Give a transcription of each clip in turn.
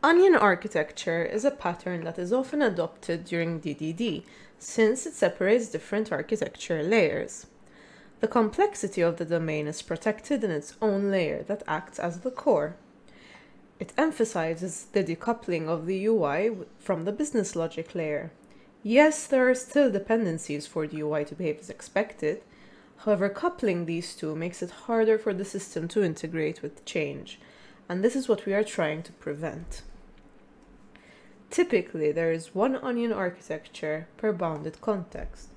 Onion architecture is a pattern that is often adopted during DDD since it separates different architecture layers. The complexity of the domain is protected in its own layer that acts as the core. It emphasizes the decoupling of the UI from the business logic layer. Yes, there are still dependencies for the UI to behave as expected. However, coupling these two makes it harder for the system to integrate with change, and this is what we are trying to prevent. Typically, there is one onion architecture per bounded context.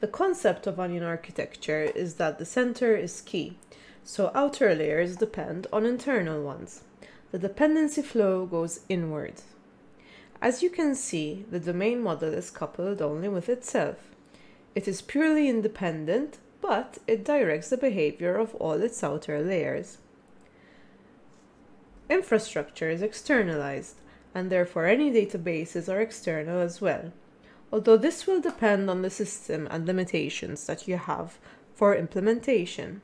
The concept of onion architecture is that the center is key, so outer layers depend on internal ones. The dependency flow goes inward. As you can see, the domain model is coupled only with itself. It is purely independent, but it directs the behavior of all its outer layers. Infrastructure is externalized, and therefore any databases are external as well although this will depend on the system and limitations that you have for implementation.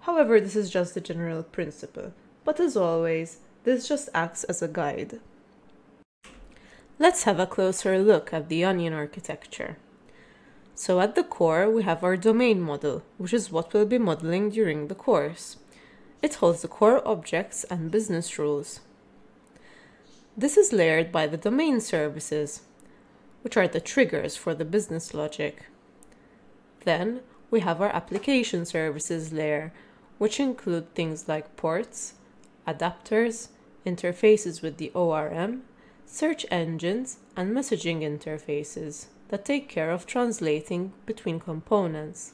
However, this is just the general principle, but as always, this just acts as a guide. Let's have a closer look at the onion architecture. So at the core, we have our domain model, which is what we'll be modeling during the course. It holds the core objects and business rules. This is layered by the domain services, which are the triggers for the business logic. Then we have our application services layer, which include things like ports, adapters, interfaces with the ORM, search engines, and messaging interfaces that take care of translating between components.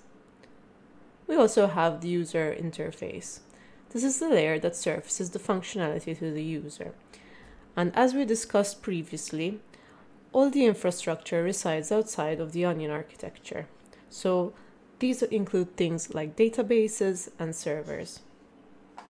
We also have the user interface. This is the layer that surfaces the functionality to the user. And as we discussed previously, all the infrastructure resides outside of the Onion architecture. So these include things like databases and servers.